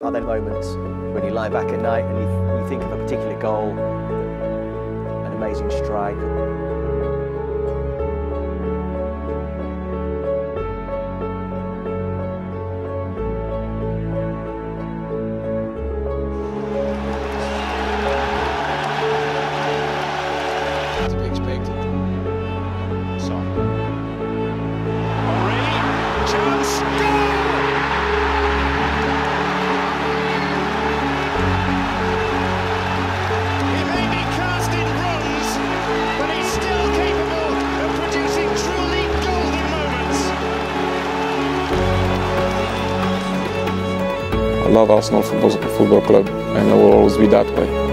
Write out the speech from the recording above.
Are there moments when you lie back at night and you, you think of a particular goal, an amazing strike? to be expected. Son. Love Arsenal Football, Football Club and I will always be that way.